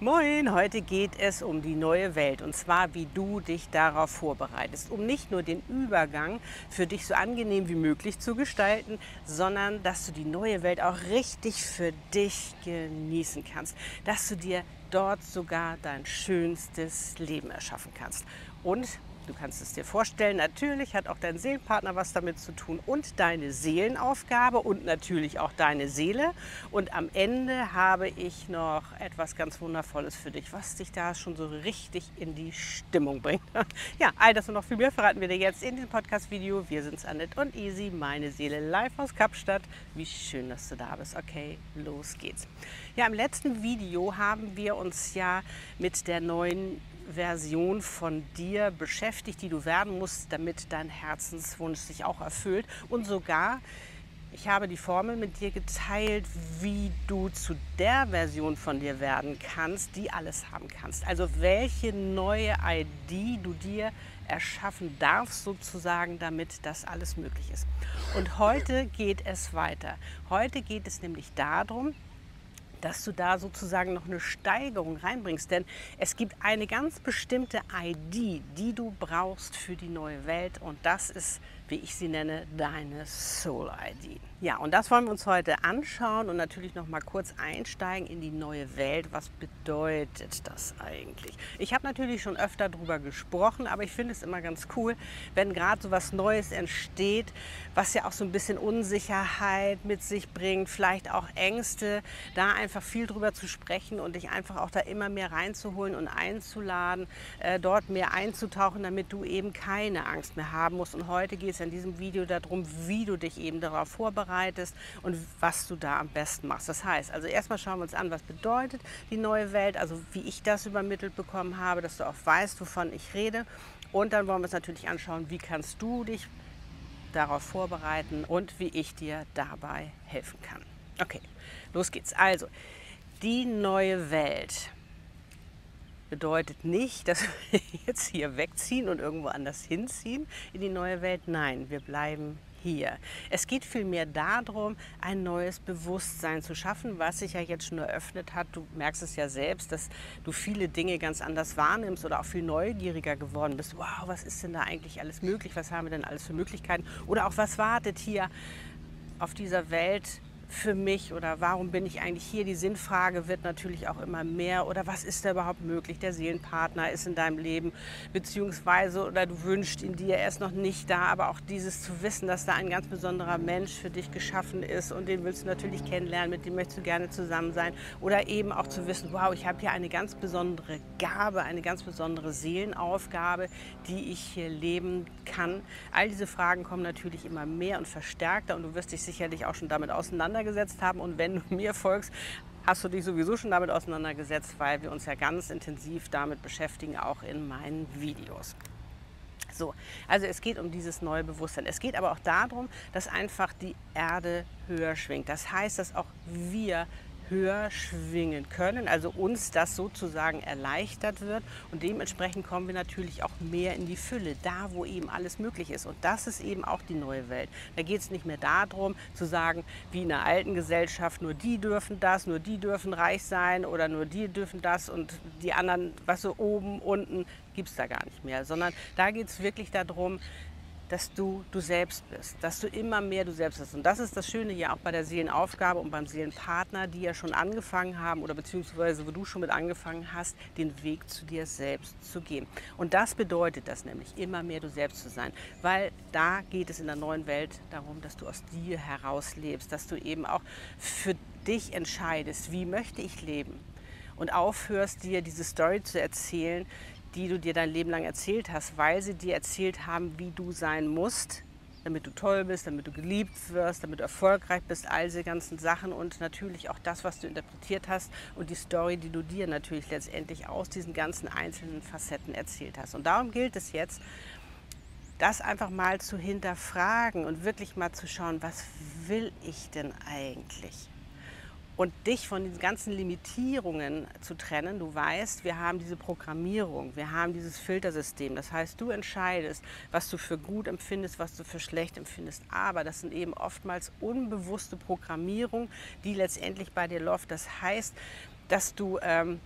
Moin, heute geht es um die neue Welt und zwar, wie du dich darauf vorbereitest, um nicht nur den Übergang für dich so angenehm wie möglich zu gestalten, sondern dass du die neue Welt auch richtig für dich genießen kannst, dass du dir dort sogar dein schönstes Leben erschaffen kannst. Und Du kannst es dir vorstellen, natürlich hat auch dein Seelenpartner was damit zu tun und deine Seelenaufgabe und natürlich auch deine Seele. Und am Ende habe ich noch etwas ganz Wundervolles für dich, was dich da schon so richtig in die Stimmung bringt. Ja, all das und noch viel mehr verraten wir dir jetzt in diesem Podcast-Video. Wir sind Annette und Easy, meine Seele live aus Kapstadt. Wie schön, dass du da bist. Okay, los geht's. Ja, im letzten Video haben wir uns ja mit der neuen Version von dir beschäftigt, die du werden musst, damit dein Herzenswunsch sich auch erfüllt. Und sogar, ich habe die Formel mit dir geteilt, wie du zu der Version von dir werden kannst, die alles haben kannst. Also welche neue ID du dir erschaffen darfst, sozusagen, damit das alles möglich ist. Und heute geht es weiter. Heute geht es nämlich darum, dass du da sozusagen noch eine Steigerung reinbringst. Denn es gibt eine ganz bestimmte ID, die du brauchst für die neue Welt. Und das ist wie ich sie nenne, deine Soul ID. Ja, und das wollen wir uns heute anschauen und natürlich noch mal kurz einsteigen in die neue Welt. Was bedeutet das eigentlich? Ich habe natürlich schon öfter darüber gesprochen, aber ich finde es immer ganz cool, wenn gerade so was Neues entsteht, was ja auch so ein bisschen Unsicherheit mit sich bringt, vielleicht auch Ängste, da einfach viel drüber zu sprechen und dich einfach auch da immer mehr reinzuholen und einzuladen, äh, dort mehr einzutauchen, damit du eben keine Angst mehr haben musst. Und heute geht es in diesem Video darum, wie du dich eben darauf vorbereitest und was du da am besten machst. Das heißt, also erstmal schauen wir uns an, was bedeutet die neue Welt, also wie ich das übermittelt bekommen habe, dass du auch weißt, wovon ich rede. Und dann wollen wir uns natürlich anschauen, wie kannst du dich darauf vorbereiten und wie ich dir dabei helfen kann. Okay, los geht's. Also, die neue Welt bedeutet nicht, dass wir jetzt hier wegziehen und irgendwo anders hinziehen in die neue Welt. Nein, wir bleiben hier. Es geht vielmehr darum, ein neues Bewusstsein zu schaffen, was sich ja jetzt schon eröffnet hat. Du merkst es ja selbst, dass du viele Dinge ganz anders wahrnimmst oder auch viel neugieriger geworden bist. Wow, was ist denn da eigentlich alles möglich? Was haben wir denn alles für Möglichkeiten? Oder auch was wartet hier auf dieser Welt für mich oder warum bin ich eigentlich hier? Die Sinnfrage wird natürlich auch immer mehr oder was ist da überhaupt möglich? Der Seelenpartner ist in deinem Leben beziehungsweise oder du wünschst ihn dir, er ist noch nicht da, aber auch dieses zu wissen, dass da ein ganz besonderer Mensch für dich geschaffen ist und den willst du natürlich kennenlernen, mit dem möchtest du gerne zusammen sein oder eben auch zu wissen, wow, ich habe hier eine ganz besondere Gabe, eine ganz besondere Seelenaufgabe, die ich hier leben kann. All diese Fragen kommen natürlich immer mehr und verstärkter und du wirst dich sicherlich auch schon damit auseinandersetzen auseinandergesetzt haben. Und wenn du mir folgst, hast du dich sowieso schon damit auseinandergesetzt, weil wir uns ja ganz intensiv damit beschäftigen, auch in meinen Videos. So, also es geht um dieses neue Bewusstsein. Es geht aber auch darum, dass einfach die Erde höher schwingt. Das heißt, dass auch wir höher schwingen können, also uns das sozusagen erleichtert wird. Und dementsprechend kommen wir natürlich auch mehr in die Fülle, da wo eben alles möglich ist. Und das ist eben auch die neue Welt. Da geht es nicht mehr darum zu sagen, wie in der alten Gesellschaft, nur die dürfen das, nur die dürfen reich sein oder nur die dürfen das und die anderen, was so oben, unten, gibt es da gar nicht mehr, sondern da geht es wirklich darum, dass du du selbst bist, dass du immer mehr du selbst bist. Und das ist das Schöne hier auch bei der Seelenaufgabe und beim Seelenpartner, die ja schon angefangen haben oder beziehungsweise wo du schon mit angefangen hast, den Weg zu dir selbst zu gehen. Und das bedeutet das nämlich, immer mehr du selbst zu sein, weil da geht es in der neuen Welt darum, dass du aus dir heraus lebst, dass du eben auch für dich entscheidest, wie möchte ich leben und aufhörst, dir diese Story zu erzählen, die du dir dein Leben lang erzählt hast, weil sie dir erzählt haben, wie du sein musst, damit du toll bist, damit du geliebt wirst, damit du erfolgreich bist, all diese ganzen Sachen und natürlich auch das, was du interpretiert hast und die Story, die du dir natürlich letztendlich aus diesen ganzen einzelnen Facetten erzählt hast. Und darum gilt es jetzt, das einfach mal zu hinterfragen und wirklich mal zu schauen, was will ich denn eigentlich? Und dich von den ganzen Limitierungen zu trennen. Du weißt, wir haben diese Programmierung, wir haben dieses Filtersystem. Das heißt, du entscheidest, was du für gut empfindest, was du für schlecht empfindest. Aber das sind eben oftmals unbewusste Programmierungen, die letztendlich bei dir läuft. Das heißt, dass du ähm,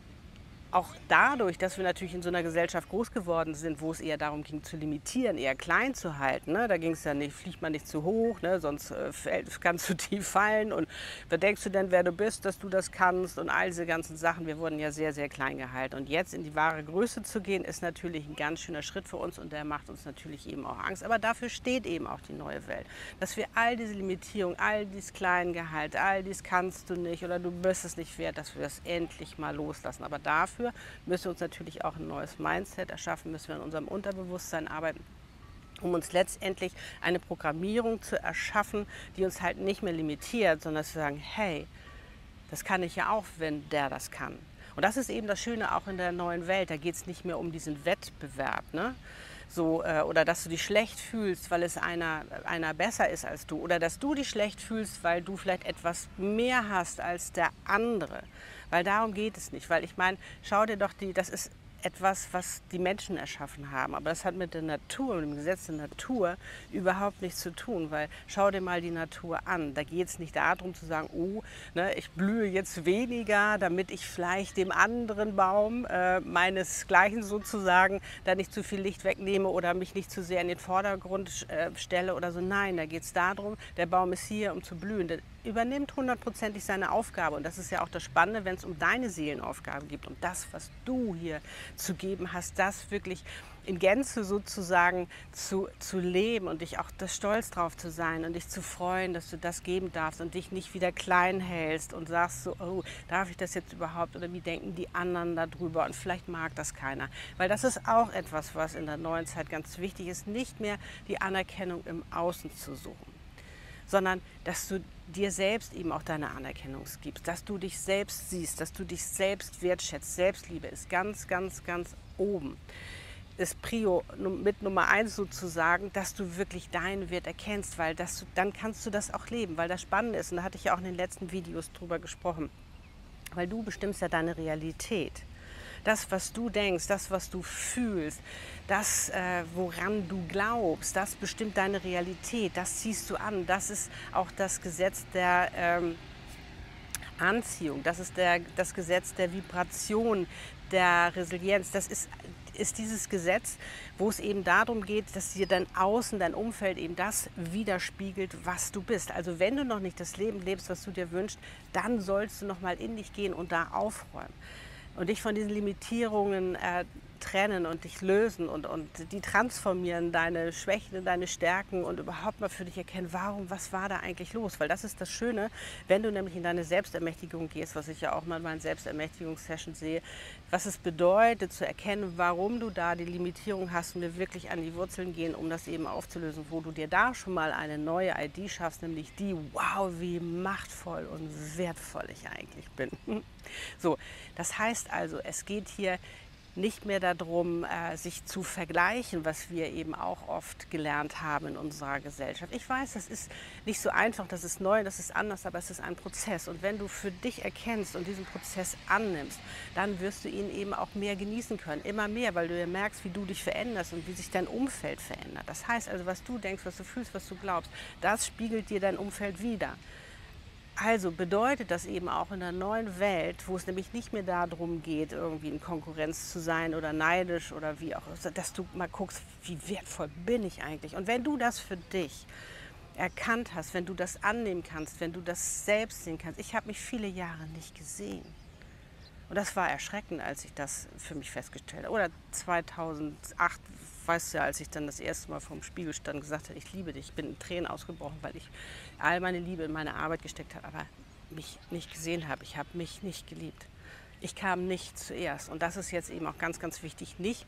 auch dadurch, dass wir natürlich in so einer Gesellschaft groß geworden sind, wo es eher darum ging, zu limitieren, eher klein zu halten. Ne? Da ging es ja nicht, fliegt man nicht zu hoch, ne? sonst äh, fällt, kannst du tief fallen. Und wer denkst du denn, wer du bist, dass du das kannst? Und all diese ganzen Sachen. Wir wurden ja sehr, sehr klein gehalten. Und jetzt in die wahre Größe zu gehen, ist natürlich ein ganz schöner Schritt für uns und der macht uns natürlich eben auch Angst. Aber dafür steht eben auch die neue Welt. Dass wir all diese Limitierungen, all dieses Kleingehalt, all dies kannst du nicht oder du bist es nicht wert, dass wir das endlich mal loslassen. Aber dafür dafür müssen wir uns natürlich auch ein neues Mindset erschaffen, müssen wir in unserem Unterbewusstsein arbeiten um uns letztendlich eine Programmierung zu erschaffen, die uns halt nicht mehr limitiert, sondern zu sagen, hey, das kann ich ja auch, wenn der das kann. Und das ist eben das Schöne auch in der neuen Welt. Da geht es nicht mehr um diesen Wettbewerb. Ne? So, äh, oder dass du dich schlecht fühlst, weil es einer, einer besser ist als du. Oder dass du dich schlecht fühlst, weil du vielleicht etwas mehr hast als der andere. Weil darum geht es nicht. Weil ich meine, schau dir doch die, das ist etwas, was die Menschen erschaffen haben. Aber das hat mit der Natur, mit dem Gesetz der Natur überhaupt nichts zu tun, weil schau dir mal die Natur an. Da geht es nicht darum zu sagen, oh, ne, ich blühe jetzt weniger, damit ich vielleicht dem anderen Baum äh, meinesgleichen sozusagen da nicht zu viel Licht wegnehme oder mich nicht zu sehr in den Vordergrund äh, stelle oder so. Nein, da geht es darum, der Baum ist hier, um zu blühen. Übernimmt hundertprozentig seine Aufgabe. Und das ist ja auch das Spannende, wenn es um deine Seelenaufgabe geht, um das, was du hier zu geben hast, das wirklich in Gänze sozusagen zu, zu leben und dich auch das stolz drauf zu sein und dich zu freuen, dass du das geben darfst und dich nicht wieder klein hältst und sagst so, oh, darf ich das jetzt überhaupt oder wie denken die anderen darüber und vielleicht mag das keiner. Weil das ist auch etwas, was in der neuen Zeit ganz wichtig ist, nicht mehr die Anerkennung im Außen zu suchen, sondern dass du dir selbst eben auch deine Anerkennung gibst, dass du dich selbst siehst, dass du dich selbst wertschätzt. Selbstliebe ist ganz, ganz, ganz oben. Ist Prio mit Nummer eins sozusagen, dass du wirklich deinen Wert erkennst, weil das, dann kannst du das auch leben, weil das Spannende ist, und da hatte ich ja auch in den letzten Videos drüber gesprochen, weil du bestimmst ja deine Realität das, was du denkst, das, was du fühlst, das, äh, woran du glaubst, das bestimmt deine Realität, das ziehst du an. Das ist auch das Gesetz der ähm, Anziehung, das ist der, das Gesetz der Vibration, der Resilienz. Das ist, ist dieses Gesetz, wo es eben darum geht, dass dir dein Außen, dein Umfeld eben das widerspiegelt, was du bist. Also wenn du noch nicht das Leben lebst, was du dir wünschst, dann sollst du noch mal in dich gehen und da aufräumen und dich von diesen Limitierungen äh, trennen und dich lösen und, und die transformieren, deine Schwächen in deine Stärken und überhaupt mal für dich erkennen, warum, was war da eigentlich los? Weil das ist das Schöne, wenn du nämlich in deine Selbstermächtigung gehst, was ich ja auch mal in meinen Selbstermächtigungssessions sehe, was es bedeutet zu erkennen, warum du da die Limitierung hast und wir wirklich an die Wurzeln gehen, um das eben aufzulösen, wo du dir da schon mal eine neue ID schaffst, nämlich die, wow, wie machtvoll und wertvoll ich eigentlich bin. So, das heißt also, es geht hier nicht mehr darum, äh, sich zu vergleichen, was wir eben auch oft gelernt haben in unserer Gesellschaft. Ich weiß, das ist nicht so einfach, das ist neu, das ist anders, aber es ist ein Prozess. Und wenn du für dich erkennst und diesen Prozess annimmst, dann wirst du ihn eben auch mehr genießen können, immer mehr, weil du ja merkst, wie du dich veränderst und wie sich dein Umfeld verändert. Das heißt also, was du denkst, was du fühlst, was du glaubst, das spiegelt dir dein Umfeld wieder. Also bedeutet das eben auch in der neuen Welt, wo es nämlich nicht mehr darum geht, irgendwie in Konkurrenz zu sein oder neidisch oder wie auch, dass du mal guckst, wie wertvoll bin ich eigentlich. Und wenn du das für dich erkannt hast, wenn du das annehmen kannst, wenn du das selbst sehen kannst, ich habe mich viele Jahre nicht gesehen. Und das war erschreckend, als ich das für mich festgestellt habe. Oder 2008, weißt du ja, als ich dann das erste Mal vorm Spiegel stand und gesagt habe, ich liebe dich, ich bin in Tränen ausgebrochen, weil ich all meine Liebe in meine Arbeit gesteckt habe, aber mich nicht gesehen habe. Ich habe mich nicht geliebt. Ich kam nicht zuerst. Und das ist jetzt eben auch ganz, ganz wichtig. Nicht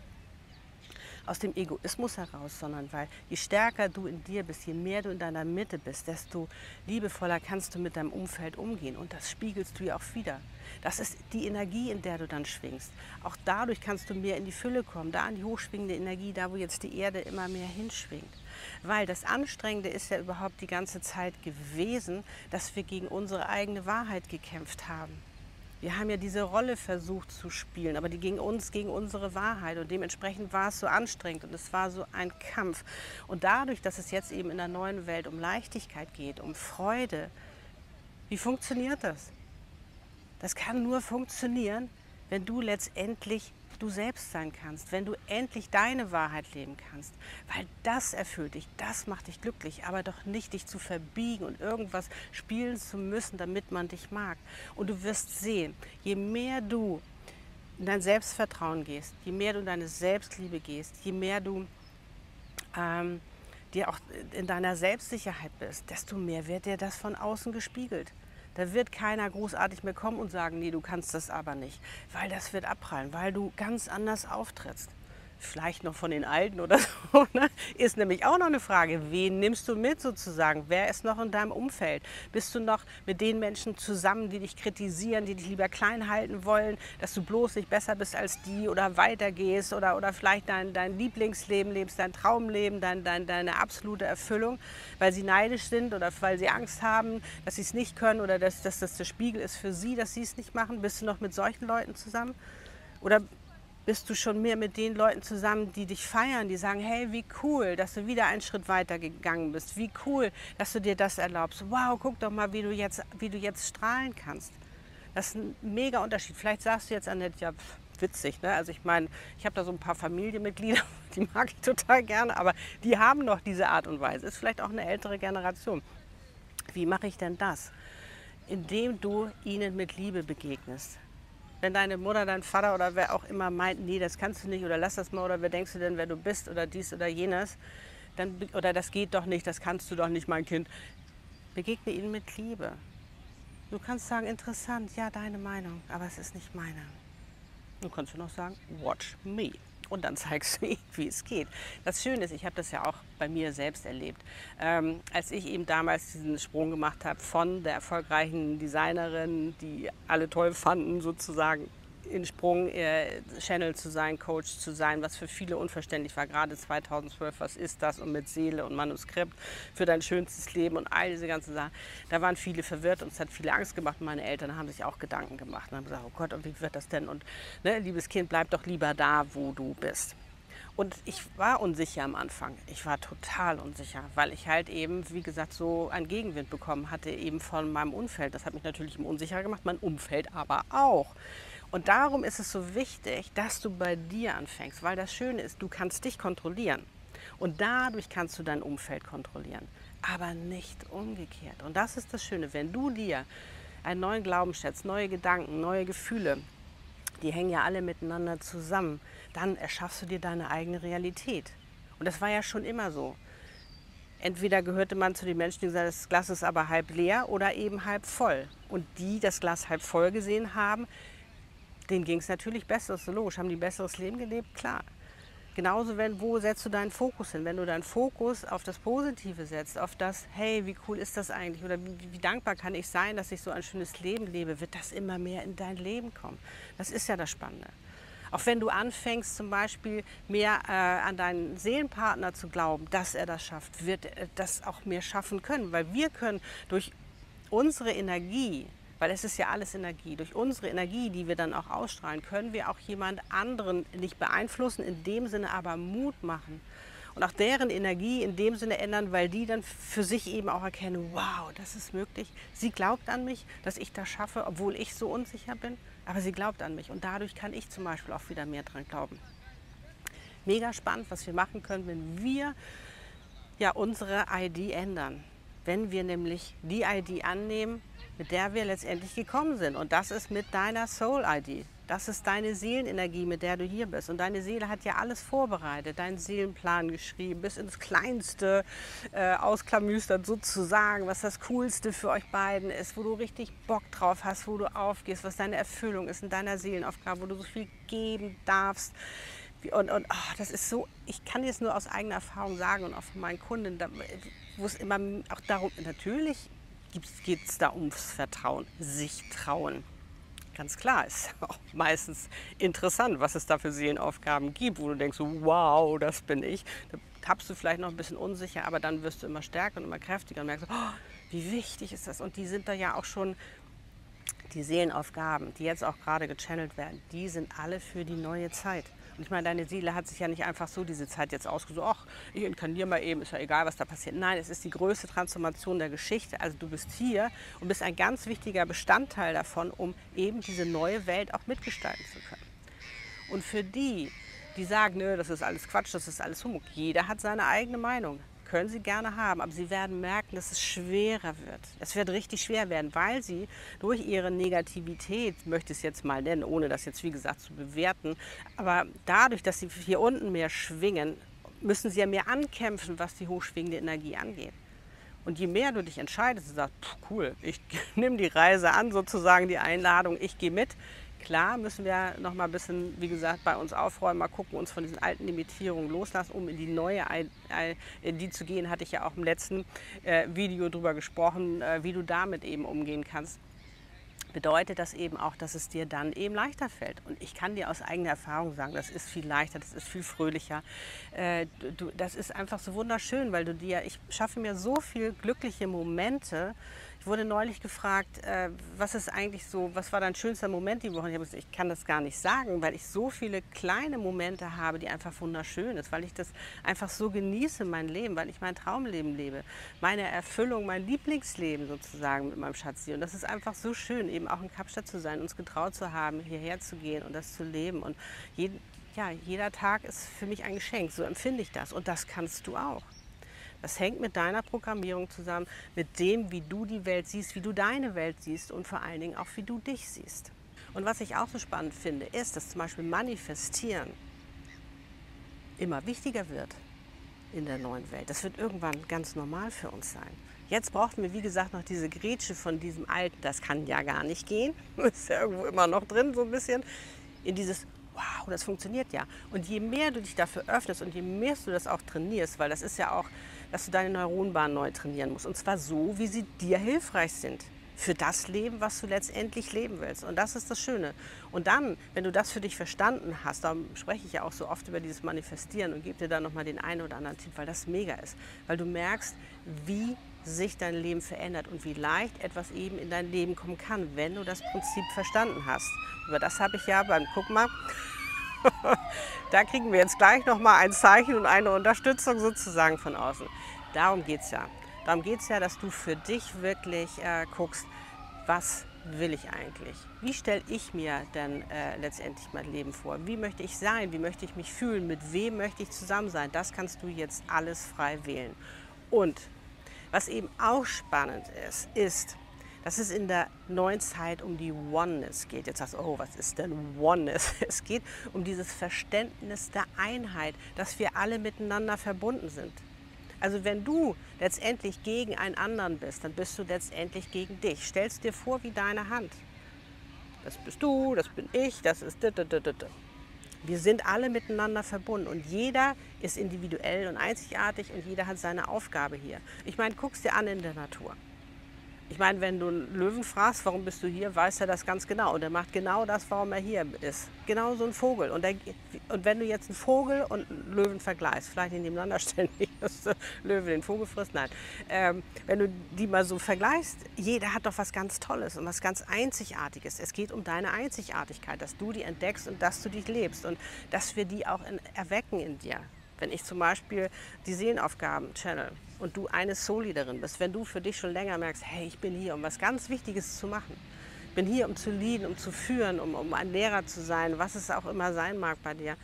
aus dem Egoismus heraus, sondern weil je stärker du in dir bist, je mehr du in deiner Mitte bist, desto liebevoller kannst du mit deinem Umfeld umgehen. Und das spiegelst du ja auch wieder. Das ist die Energie, in der du dann schwingst. Auch dadurch kannst du mehr in die Fülle kommen, da an die hochschwingende Energie, da wo jetzt die Erde immer mehr hinschwingt. Weil das Anstrengende ist ja überhaupt die ganze Zeit gewesen, dass wir gegen unsere eigene Wahrheit gekämpft haben. Wir haben ja diese Rolle versucht zu spielen, aber die ging uns gegen unsere Wahrheit und dementsprechend war es so anstrengend und es war so ein Kampf. Und dadurch, dass es jetzt eben in der neuen Welt um Leichtigkeit geht, um Freude, wie funktioniert das? Das kann nur funktionieren, wenn du letztendlich du selbst sein kannst, wenn du endlich deine Wahrheit leben kannst. Weil das erfüllt dich, das macht dich glücklich, aber doch nicht dich zu verbiegen und irgendwas spielen zu müssen, damit man dich mag. Und du wirst sehen, je mehr du in dein Selbstvertrauen gehst, je mehr du in deine Selbstliebe gehst, je mehr du ähm, dir auch in deiner Selbstsicherheit bist, desto mehr wird dir das von außen gespiegelt. Da wird keiner großartig mehr kommen und sagen, nee, du kannst das aber nicht, weil das wird abprallen, weil du ganz anders auftrittst vielleicht noch von den Alten oder so, ne? ist nämlich auch noch eine Frage. Wen nimmst du mit sozusagen? Wer ist noch in deinem Umfeld? Bist du noch mit den Menschen zusammen, die dich kritisieren, die dich lieber klein halten wollen, dass du bloß nicht besser bist als die oder weitergehst oder, oder vielleicht dein, dein Lieblingsleben lebst, dein Traumleben, dein, dein, deine absolute Erfüllung, weil sie neidisch sind oder weil sie Angst haben, dass sie es nicht können oder dass, dass das der Spiegel ist für sie, dass sie es nicht machen? Bist du noch mit solchen Leuten zusammen? Oder bist du schon mehr mit den Leuten zusammen, die dich feiern, die sagen, hey, wie cool, dass du wieder einen Schritt weiter gegangen bist. Wie cool, dass du dir das erlaubst. Wow, guck doch mal, wie du jetzt, wie du jetzt strahlen kannst. Das ist ein mega Unterschied. Vielleicht sagst du jetzt, Annette, ja, pff, witzig. Ne? Also ich meine, ich habe da so ein paar Familienmitglieder, die mag ich total gerne, aber die haben noch diese Art und Weise. Ist vielleicht auch eine ältere Generation. Wie mache ich denn das? Indem du ihnen mit Liebe begegnest wenn deine Mutter, dein Vater oder wer auch immer meint, nee, das kannst du nicht oder lass das mal oder wer denkst du denn, wer du bist oder dies oder jenes, dann, oder das geht doch nicht, das kannst du doch nicht, mein Kind, begegne ihnen mit Liebe. Du kannst sagen, interessant, ja, deine Meinung, aber es ist nicht meine. Du kannst noch sagen, watch me und dann zeigst du ihm, wie es geht. Das Schöne ist, ich habe das ja auch bei mir selbst erlebt. Ähm, als ich eben damals diesen Sprung gemacht habe von der erfolgreichen Designerin, die alle toll fanden, sozusagen in Sprung äh, Channel zu sein, Coach zu sein, was für viele unverständlich war, gerade 2012, was ist das und mit Seele und Manuskript für dein schönstes Leben und all diese ganzen Sachen. Da waren viele verwirrt und es hat viele Angst gemacht. Meine Eltern haben sich auch Gedanken gemacht und haben gesagt, oh Gott, und wie wird das denn? Und ne, liebes Kind, bleib doch lieber da, wo du bist. Und ich war unsicher am Anfang. Ich war total unsicher, weil ich halt eben, wie gesagt, so einen Gegenwind bekommen hatte, eben von meinem Umfeld. Das hat mich natürlich unsicher gemacht, mein Umfeld aber auch. Und darum ist es so wichtig, dass du bei dir anfängst, weil das Schöne ist, du kannst dich kontrollieren. Und dadurch kannst du dein Umfeld kontrollieren, aber nicht umgekehrt. Und das ist das Schöne, wenn du dir einen neuen Glauben schätzt, neue Gedanken, neue Gefühle, die hängen ja alle miteinander zusammen, dann erschaffst du dir deine eigene Realität. Und das war ja schon immer so. Entweder gehörte man zu den Menschen, die gesagt das Glas ist aber halb leer oder eben halb voll. Und die das Glas halb voll gesehen haben, denen ging es natürlich besser, ist logisch. Haben die besseres Leben gelebt? Klar. Genauso, wenn, wo setzt du deinen Fokus hin? Wenn du deinen Fokus auf das Positive setzt, auf das, hey, wie cool ist das eigentlich? Oder wie, wie, dankbar kann ich sein, dass ich so ein schönes Leben lebe, wird das immer mehr in dein Leben kommen. Das ist ja das Spannende. Auch wenn du anfängst, zum Beispiel mehr äh, an deinen Seelenpartner zu glauben, dass er das schafft, wird er das auch mehr schaffen können. Weil wir können durch unsere Energie, weil es ist ja alles Energie. Durch unsere Energie, die wir dann auch ausstrahlen, können wir auch jemand anderen nicht beeinflussen, in dem Sinne aber Mut machen. Und auch deren Energie in dem Sinne ändern, weil die dann für sich eben auch erkennen, wow, das ist möglich. Sie glaubt an mich, dass ich das schaffe, obwohl ich so unsicher bin. Aber sie glaubt an mich und dadurch kann ich zum Beispiel auch wieder mehr dran glauben. Mega spannend, was wir machen können, wenn wir ja unsere ID ändern. Wenn wir nämlich die ID annehmen, mit der wir letztendlich gekommen sind. Und das ist mit deiner Soul-ID. Das ist deine Seelenenergie, mit der du hier bist. Und deine Seele hat ja alles vorbereitet, deinen Seelenplan geschrieben, bis ins Kleinste äh, ausklamüstert sozusagen, was das Coolste für euch beiden ist, wo du richtig Bock drauf hast, wo du aufgehst, was deine Erfüllung ist in deiner Seelenaufgabe, wo du so viel geben darfst. Und, und oh, das ist so, ich kann jetzt nur aus eigener Erfahrung sagen und auch von meinen Kunden, wo es immer auch darum, natürlich geht es da ums Vertrauen, sich trauen. Ganz klar, ist auch meistens interessant, was es da für Seelenaufgaben gibt, wo du denkst, wow, das bin ich. Da tappst du vielleicht noch ein bisschen unsicher, aber dann wirst du immer stärker und immer kräftiger und merkst, oh, wie wichtig ist das. Und die sind da ja auch schon, die Seelenaufgaben, die jetzt auch gerade gechannelt werden, die sind alle für die neue Zeit. Und ich meine, deine Seele hat sich ja nicht einfach so diese Zeit jetzt ausgesucht, ach, ich inkarniere mal eben, ist ja egal, was da passiert. Nein, es ist die größte Transformation der Geschichte. Also du bist hier und bist ein ganz wichtiger Bestandteil davon, um eben diese neue Welt auch mitgestalten zu können. Und für die, die sagen, nö, das ist alles Quatsch, das ist alles Humbug, jeder hat seine eigene Meinung können sie gerne haben, aber sie werden merken, dass es schwerer wird. Es wird richtig schwer werden, weil sie durch ihre Negativität, möchte ich es jetzt mal nennen, ohne das jetzt wie gesagt zu bewerten, aber dadurch, dass sie hier unten mehr schwingen, müssen sie ja mehr ankämpfen, was die hochschwingende Energie angeht. Und je mehr du dich entscheidest und sagst, cool, ich nehme die Reise an, sozusagen die Einladung, ich gehe mit, Klar müssen wir noch mal ein bisschen, wie gesagt, bei uns aufräumen, mal gucken, uns von diesen alten Limitierungen loslassen, um in die neue, in die zu gehen, hatte ich ja auch im letzten äh, Video drüber gesprochen, äh, wie du damit eben umgehen kannst bedeutet das eben auch, dass es dir dann eben leichter fällt. Und ich kann dir aus eigener Erfahrung sagen, das ist viel leichter, das ist viel fröhlicher. Äh, das ist einfach so wunderschön, weil du dir, ich schaffe mir so viele glückliche Momente, ich wurde neulich gefragt, äh, was ist eigentlich so, was war dein schönster Moment die Woche? Ich, gesagt, ich kann das gar nicht sagen, weil ich so viele kleine Momente habe, die einfach wunderschön ist, weil ich das einfach so genieße, mein Leben, weil ich mein Traumleben lebe, meine Erfüllung, mein Lieblingsleben sozusagen mit meinem Schatzi. Und das ist einfach so schön, eben auch in Kapstadt zu sein, uns getraut zu haben, hierher zu gehen und das zu leben. Und jeden, ja, jeder Tag ist für mich ein Geschenk, so empfinde ich das. Und das kannst du auch. Das hängt mit deiner Programmierung zusammen, mit dem, wie du die Welt siehst, wie du deine Welt siehst und vor allen Dingen auch, wie du dich siehst. Und was ich auch so spannend finde, ist, dass zum Beispiel Manifestieren immer wichtiger wird in der neuen Welt. Das wird irgendwann ganz normal für uns sein. Jetzt brauchten wir, wie gesagt, noch diese Grätsche von diesem alten, das kann ja gar nicht gehen, ist ja irgendwo immer noch drin, so ein bisschen, in dieses, wow, das funktioniert ja. Und je mehr du dich dafür öffnest und je mehr du das auch trainierst, weil das ist ja auch dass du deine Neuronbahn neu trainieren musst. Und zwar so, wie sie dir hilfreich sind für das Leben, was du letztendlich leben willst. Und das ist das Schöne. Und dann, wenn du das für dich verstanden hast, darum spreche ich ja auch so oft über dieses Manifestieren und gebe dir dann nochmal den einen oder anderen Tipp, weil das mega ist. Weil du merkst, wie sich dein Leben verändert und wie leicht etwas eben in dein Leben kommen kann, wenn du das Prinzip verstanden hast. Über das habe ich ja beim, guck mal, da kriegen wir jetzt gleich nochmal ein Zeichen und eine Unterstützung sozusagen von außen. Darum geht es ja. Darum geht es ja, dass du für dich wirklich äh, guckst, was will ich eigentlich? Wie stelle ich mir denn äh, letztendlich mein Leben vor? Wie möchte ich sein? Wie möchte ich mich fühlen? Mit wem möchte ich zusammen sein? Das kannst du jetzt alles frei wählen. Und was eben auch spannend ist, ist, dass es in der neuen Zeit um die Oneness geht. Jetzt sagst du, oh, was ist denn Oneness? Es geht um dieses Verständnis der Einheit, dass wir alle miteinander verbunden sind. Also wenn du letztendlich gegen einen anderen bist, dann bist du letztendlich gegen dich. Stellst dir vor wie deine Hand. Das bist du, das bin ich, das ist... Wir sind alle miteinander verbunden und jeder ist individuell und einzigartig und jeder hat seine Aufgabe hier. Ich meine, guck's dir an in der Natur. Ich meine, wenn du einen Löwen fragst, warum bist du hier, weiß er das ganz genau. Und er macht genau das, warum er hier ist. Genau so ein Vogel. Und, der, und wenn du jetzt einen Vogel und einen Löwen vergleichst, vielleicht nebeneinander stellen, dass der Löwe den Vogel frisst, nein. Ähm, wenn du die mal so vergleichst, jeder hat doch was ganz Tolles und was ganz Einzigartiges. Es geht um deine Einzigartigkeit, dass du die entdeckst und dass du dich lebst und dass wir die auch in, erwecken in dir. Wenn ich zum Beispiel die Seelenaufgaben channel und du eine Soul-Leaderin bist, wenn du für dich schon länger merkst, hey, ich bin hier, um was ganz Wichtiges zu machen. Ich bin hier, um zu leaden, um zu führen, um, um ein Lehrer zu sein, was es auch immer sein mag bei dir.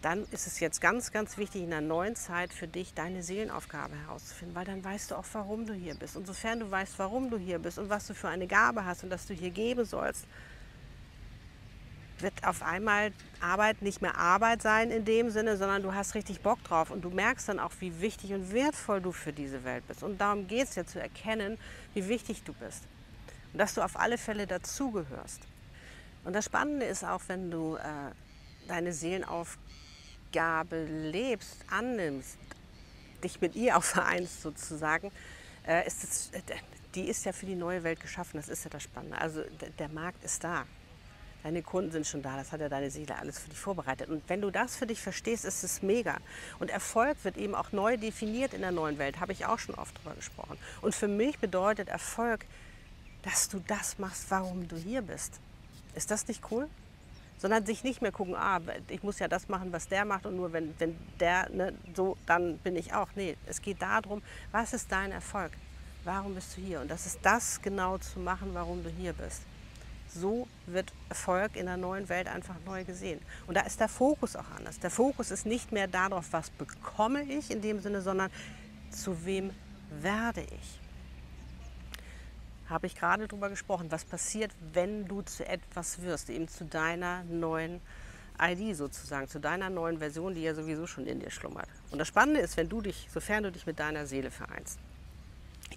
Dann ist es jetzt ganz, ganz wichtig, in der neuen Zeit für dich deine Seelenaufgabe herauszufinden, weil dann weißt du auch, warum du hier bist. Und sofern du weißt, warum du hier bist und was du für eine Gabe hast und dass du hier geben sollst, wird auf einmal Arbeit nicht mehr Arbeit sein in dem Sinne, sondern du hast richtig Bock drauf und du merkst dann auch, wie wichtig und wertvoll du für diese Welt bist. Und darum geht es ja zu erkennen, wie wichtig du bist und dass du auf alle Fälle dazugehörst. Und das Spannende ist auch, wenn du äh, deine Seelenaufgabe lebst, annimmst, dich mit ihr auch vereinst sozusagen, äh, ist das, äh, die ist ja für die neue Welt geschaffen. Das ist ja das Spannende. Also der Markt ist da. Deine Kunden sind schon da, das hat ja deine Seele alles für dich vorbereitet. Und wenn du das für dich verstehst, ist es mega. Und Erfolg wird eben auch neu definiert in der neuen Welt, habe ich auch schon oft drüber gesprochen. Und für mich bedeutet Erfolg, dass du das machst, warum du hier bist. Ist das nicht cool? sondern sich nicht mehr gucken, ah, ich muss ja das machen, was der macht und nur wenn, wenn der ne, so, dann bin ich auch. Nee, es geht darum, was ist dein Erfolg? Warum bist du hier? Und das ist das genau zu machen, warum du hier bist. So wird Erfolg in der neuen Welt einfach neu gesehen. Und da ist der Fokus auch anders. Der Fokus ist nicht mehr darauf, was bekomme ich in dem Sinne, sondern zu wem werde ich habe ich gerade darüber gesprochen, was passiert, wenn du zu etwas wirst, eben zu deiner neuen ID sozusagen, zu deiner neuen Version, die ja sowieso schon in dir schlummert. Und das Spannende ist, wenn du dich, sofern du dich mit deiner Seele vereinst,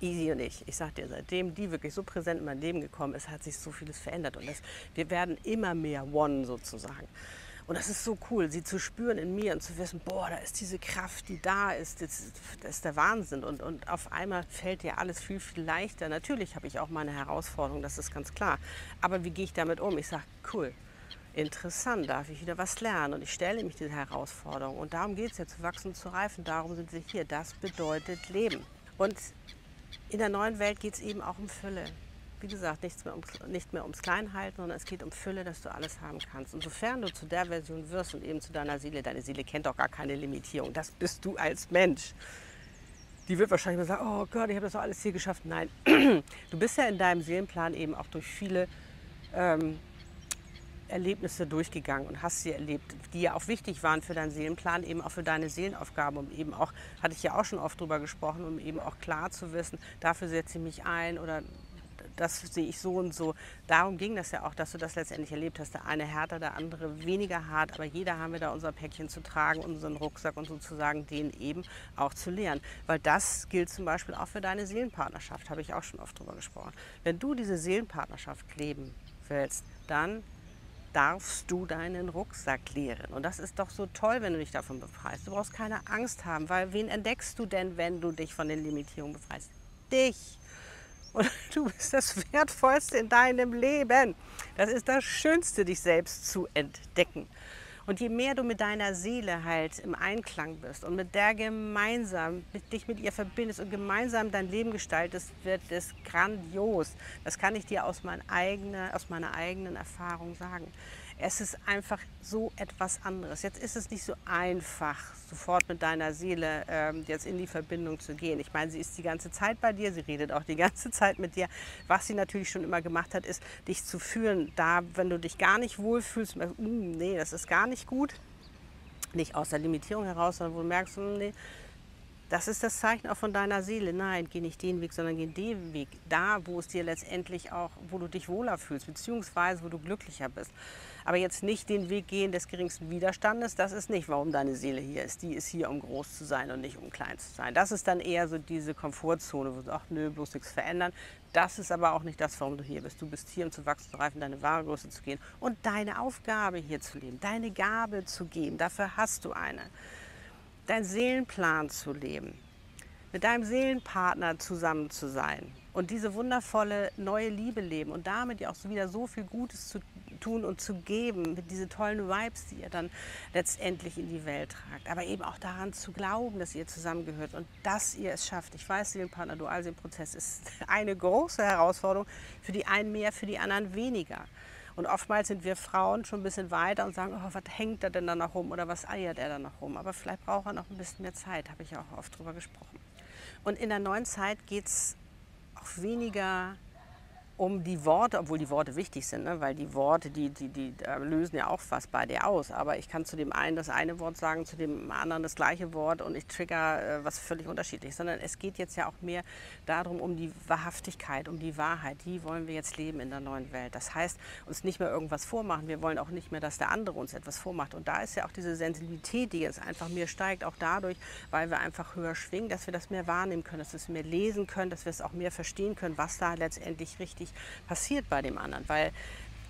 Easy und ich, ich sag dir, seitdem die wirklich so präsent in mein Leben gekommen ist, hat sich so vieles verändert und das, wir werden immer mehr One sozusagen. Und das ist so cool, sie zu spüren in mir und zu wissen, boah, da ist diese Kraft, die da ist, das, das ist der Wahnsinn. Und, und auf einmal fällt dir alles viel, viel leichter. Natürlich habe ich auch meine Herausforderungen, das ist ganz klar. Aber wie gehe ich damit um? Ich sage, cool, interessant, darf ich wieder was lernen. Und ich stelle mich diese Herausforderung. Und darum geht es ja, zu wachsen zu reifen. Darum sind wir hier. Das bedeutet Leben. Und in der neuen Welt geht es eben auch um Fülle wie gesagt, nichts mehr ums, nicht mehr ums Kleinhalten, sondern es geht um Fülle, dass du alles haben kannst. Und sofern du zu der Version wirst und eben zu deiner Seele, deine Seele kennt doch gar keine Limitierung, das bist du als Mensch. Die wird wahrscheinlich mal sagen, oh Gott, ich habe das doch alles hier geschafft. Nein, du bist ja in deinem Seelenplan eben auch durch viele ähm, Erlebnisse durchgegangen und hast sie erlebt, die ja auch wichtig waren für deinen Seelenplan, eben auch für deine Seelenaufgaben, um eben auch, hatte ich ja auch schon oft drüber gesprochen, um eben auch klar zu wissen, dafür setze ich mich ein oder das sehe ich so und so. Darum ging das ja auch, dass du das letztendlich erlebt hast. Der eine härter, der andere weniger hart, aber jeder haben wir da unser Päckchen zu tragen, unseren Rucksack und sozusagen den eben auch zu leeren. Weil das gilt zum Beispiel auch für deine Seelenpartnerschaft, habe ich auch schon oft drüber gesprochen. Wenn du diese Seelenpartnerschaft leben willst, dann darfst du deinen Rucksack leeren. Und das ist doch so toll, wenn du dich davon befreist. Du brauchst keine Angst haben, weil wen entdeckst du denn, wenn du dich von den Limitierungen befreist? Dich. Und du bist das Wertvollste in deinem Leben. Das ist das Schönste, dich selbst zu entdecken. Und je mehr du mit deiner Seele halt im Einklang bist und mit der gemeinsam, mit dich mit ihr verbindest und gemeinsam dein Leben gestaltest, wird es grandios. Das kann ich dir aus, mein eigene, aus meiner eigenen Erfahrung sagen es ist einfach so etwas anderes. Jetzt ist es nicht so einfach, sofort mit deiner Seele ähm, jetzt in die Verbindung zu gehen. Ich meine, sie ist die ganze Zeit bei dir, sie redet auch die ganze Zeit mit dir. Was sie natürlich schon immer gemacht hat, ist, dich zu fühlen. Da, wenn du dich gar nicht wohlfühlst, uh, nee, das ist gar nicht gut. Nicht aus der Limitierung heraus, sondern wo du merkst, hm, nee, das ist das Zeichen auch von deiner Seele. Nein, geh nicht den Weg, sondern geh den Weg. Da, wo es dir letztendlich auch, wo du dich wohler fühlst, beziehungsweise wo du glücklicher bist. Aber jetzt nicht den Weg gehen des geringsten Widerstandes, das ist nicht, warum deine Seele hier ist. Die ist hier, um groß zu sein und nicht um klein zu sein. Das ist dann eher so diese Komfortzone, wo du sagst, nö, bloß nichts verändern. Das ist aber auch nicht das, warum du hier bist. Du bist hier, um zu wachsen, zu reifen, deine wahre Größe zu gehen und deine Aufgabe hier zu leben, deine Gabe zu geben. Dafür hast du eine. Dein Seelenplan zu leben, mit deinem Seelenpartner zusammen zu sein und diese wundervolle neue Liebe leben und damit ja auch wieder so viel Gutes zu tun und zu geben, mit diese tollen Vibes, die ihr dann letztendlich in die Welt tragt. Aber eben auch daran zu glauben, dass ihr zusammengehört und dass ihr es schafft. Ich weiß, den Partner Dualseelenprozess ist eine große Herausforderung, für die einen mehr, für die anderen weniger. Und oftmals sind wir Frauen schon ein bisschen weiter und sagen, oh, was hängt er denn da noch rum oder was eiert er da noch rum. Aber vielleicht braucht er noch ein bisschen mehr Zeit, habe ich ja auch oft drüber gesprochen. Und in der neuen Zeit geht es auch weniger um die Worte, obwohl die Worte wichtig sind, ne? weil die Worte, die, die, die äh, lösen ja auch was bei dir aus. Aber ich kann zu dem einen das eine Wort sagen, zu dem anderen das gleiche Wort und ich trigger äh, was völlig unterschiedlich. Sondern es geht jetzt ja auch mehr darum, um die Wahrhaftigkeit, um die Wahrheit. Die wollen wir jetzt leben in der neuen Welt. Das heißt, uns nicht mehr irgendwas vormachen. Wir wollen auch nicht mehr, dass der andere uns etwas vormacht. Und da ist ja auch diese Sensibilität, die jetzt einfach mehr steigt, auch dadurch, weil wir einfach höher schwingen, dass wir das mehr wahrnehmen können, dass wir es mehr lesen können, dass wir es auch mehr verstehen können, was da letztendlich richtig passiert bei dem anderen. Weil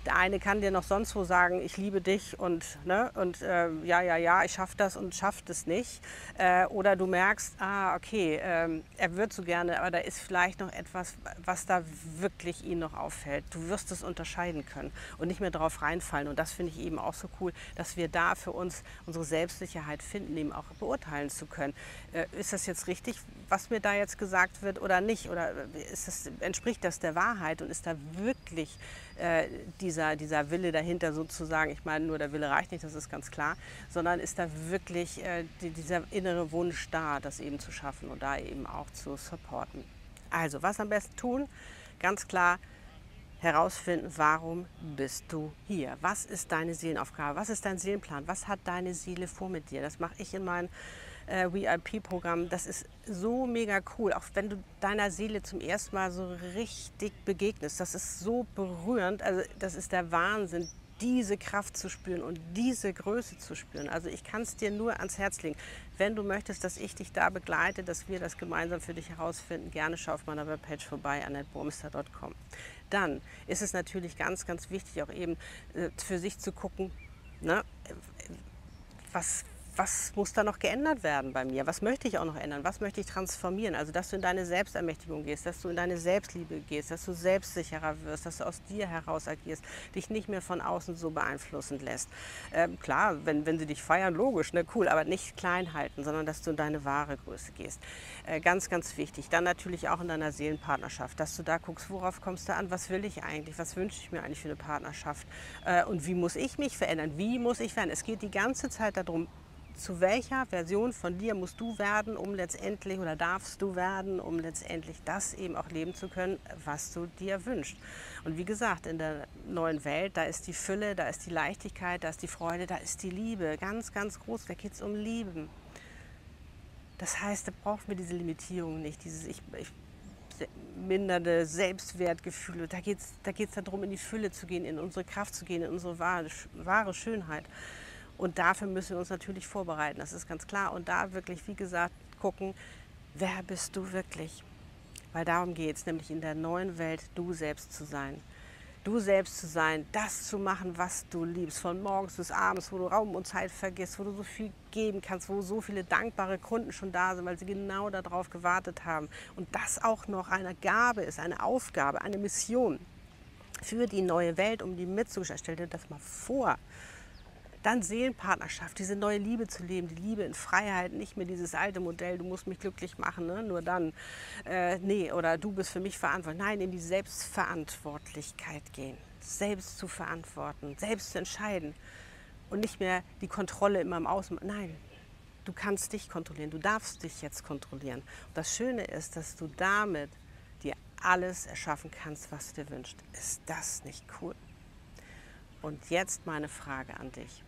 der eine kann dir noch sonst wo sagen, ich liebe dich und, ne, und äh, ja, ja, ja, ich schaffe das und schafft es nicht. Äh, oder du merkst, ah, okay, äh, er wird so gerne, aber da ist vielleicht noch etwas, was da wirklich ihn noch auffällt. Du wirst es unterscheiden können und nicht mehr darauf reinfallen. Und das finde ich eben auch so cool, dass wir da für uns unsere Selbstsicherheit finden, eben auch beurteilen zu können. Äh, ist das jetzt richtig, was mir da jetzt gesagt wird oder nicht? Oder äh, das, entspricht das der Wahrheit und ist da wirklich äh, dieser, dieser Wille dahinter sozusagen, ich meine, nur der Wille reicht nicht, das ist ganz klar, sondern ist da wirklich äh, die, dieser innere Wunsch da, das eben zu schaffen und da eben auch zu supporten. Also, was am besten tun? Ganz klar, herausfinden, warum bist du hier? Was ist deine Seelenaufgabe? Was ist dein Seelenplan? Was hat deine Seele vor mit dir? Das mache ich in meinen äh, VIP-Programm. Das ist so mega cool, auch wenn du deiner Seele zum ersten Mal so richtig begegnest. Das ist so berührend. Also das ist der Wahnsinn, diese Kraft zu spüren und diese Größe zu spüren. Also ich kann es dir nur ans Herz legen. Wenn du möchtest, dass ich dich da begleite, dass wir das gemeinsam für dich herausfinden, gerne schau auf meiner Webpage vorbei, annetteburmster.com dann ist es natürlich ganz, ganz wichtig, auch eben äh, für sich zu gucken, ne, was, was muss da noch geändert werden bei mir? Was möchte ich auch noch ändern? Was möchte ich transformieren? Also, dass du in deine Selbstermächtigung gehst, dass du in deine Selbstliebe gehst, dass du selbstsicherer wirst, dass du aus dir heraus agierst, dich nicht mehr von außen so beeinflussen lässt. Ähm, klar, wenn, wenn sie dich feiern, logisch, ne, cool, aber nicht klein halten, sondern dass du in deine wahre Größe gehst. Äh, ganz, ganz wichtig. Dann natürlich auch in deiner Seelenpartnerschaft, dass du da guckst, worauf kommst du an, was will ich eigentlich, was wünsche ich mir eigentlich für eine Partnerschaft äh, und wie muss ich mich verändern, wie muss ich werden. Es geht die ganze Zeit darum, zu welcher Version von dir musst du werden, um letztendlich oder darfst du werden, um letztendlich das eben auch leben zu können, was du dir wünschst. Und wie gesagt, in der neuen Welt, da ist die Fülle, da ist die Leichtigkeit, da ist die Freude, da ist die Liebe. Ganz, ganz groß. Da geht es um Lieben. Das heißt, da brauchen wir diese Limitierung nicht, dieses ich, ich mindernde Selbstwertgefühle. Da geht es da geht's darum, in die Fülle zu gehen, in unsere Kraft zu gehen, in unsere wahre, wahre Schönheit. Und dafür müssen wir uns natürlich vorbereiten, das ist ganz klar. Und da wirklich, wie gesagt, gucken, wer bist du wirklich? Weil darum geht es, nämlich in der neuen Welt du selbst zu sein. Du selbst zu sein, das zu machen, was du liebst, von morgens bis abends, wo du Raum und Zeit vergisst, wo du so viel geben kannst, wo so viele dankbare Kunden schon da sind, weil sie genau darauf gewartet haben. Und das auch noch eine Gabe ist, eine Aufgabe, eine Mission für die neue Welt, um die mitzugestalten. Stell dir das mal vor. Dann Seelenpartnerschaft, diese neue Liebe zu leben, die Liebe in Freiheit, nicht mehr dieses alte Modell, du musst mich glücklich machen, ne? nur dann. Äh, nee, oder du bist für mich verantwortlich. Nein, in die Selbstverantwortlichkeit gehen, selbst zu verantworten, selbst zu entscheiden und nicht mehr die Kontrolle immer im Außen. Nein, du kannst dich kontrollieren, du darfst dich jetzt kontrollieren. Und das Schöne ist, dass du damit dir alles erschaffen kannst, was du dir wünschst. Ist das nicht cool? Und jetzt meine Frage an dich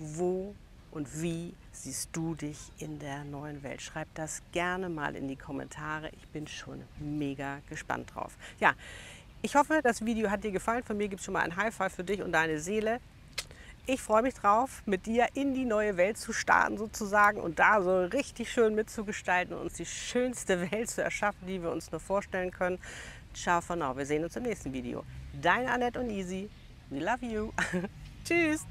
wo und wie siehst du dich in der neuen Welt? Schreib das gerne mal in die Kommentare. Ich bin schon mega gespannt drauf. Ja, ich hoffe, das Video hat dir gefallen. Von mir gibt es schon mal ein High Five für dich und deine Seele. Ich freue mich drauf, mit dir in die neue Welt zu starten sozusagen und da so richtig schön mitzugestalten und uns die schönste Welt zu erschaffen, die wir uns nur vorstellen können. Ciao for now. Wir sehen uns im nächsten Video. Deine Annette und Easy. We love you. Tschüss.